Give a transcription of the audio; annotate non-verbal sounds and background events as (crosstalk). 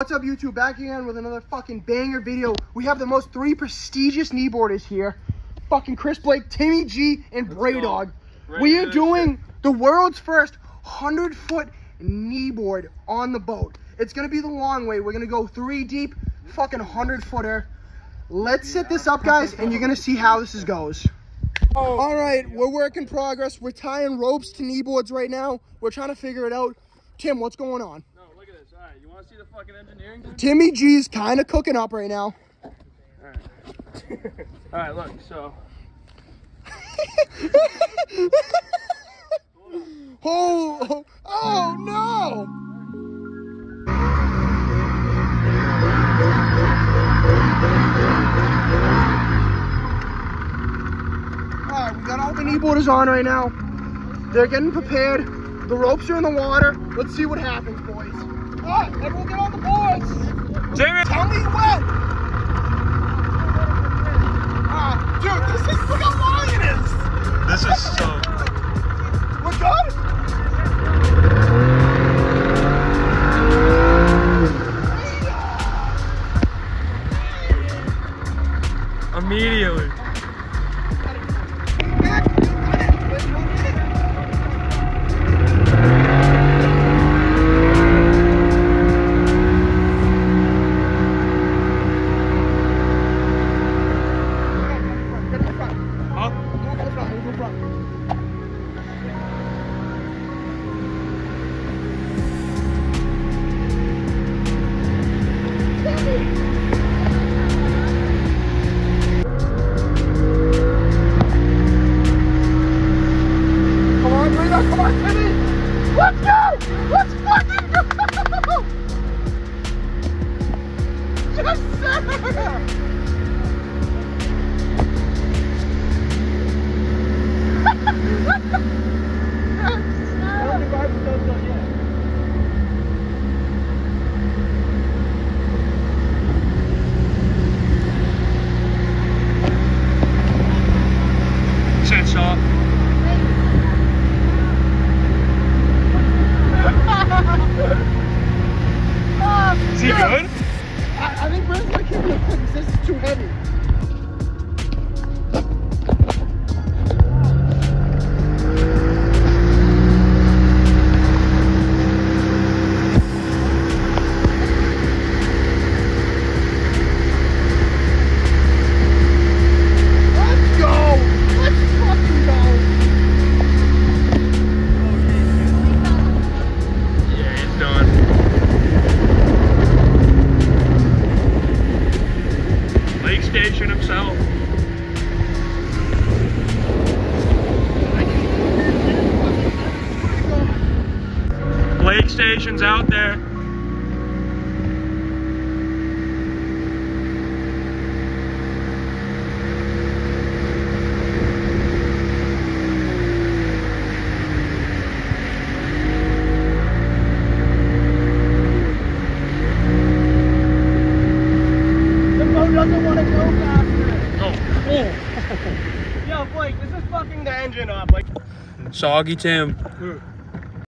What's up YouTube? Back again with another fucking banger video. We have the most three prestigious kneeboarders here. Fucking Chris Blake, Timmy G, and Bray Dog. Right we are doing the world's first 100 foot kneeboard on the boat. It's gonna be the long way. We're gonna go three deep, fucking 100 footer. Let's set this up, guys, and you're gonna see how this is goes. All right, we're work in progress. We're tying ropes to kneeboards right now. We're trying to figure it out. Tim, what's going on? No, look at. All right, you want to see the fucking engineering? dude? Timmy G's kind of cooking up right now. All right, look. So (laughs) Oh, oh no! Alright, we got all the kneeboarders on right now. They're getting prepared. The ropes are in the water. Let's see what happens, boys. Alright, everyone get on the boards. Jimmy. Tell me when. Ah, dude, this is look how long it is. This is so. We're good. Immediately. Blakestation's out there. The boat doesn't want to go faster. Oh, oh. Yo, Blake, this is fucking the engine up. Like, Soggy Tim.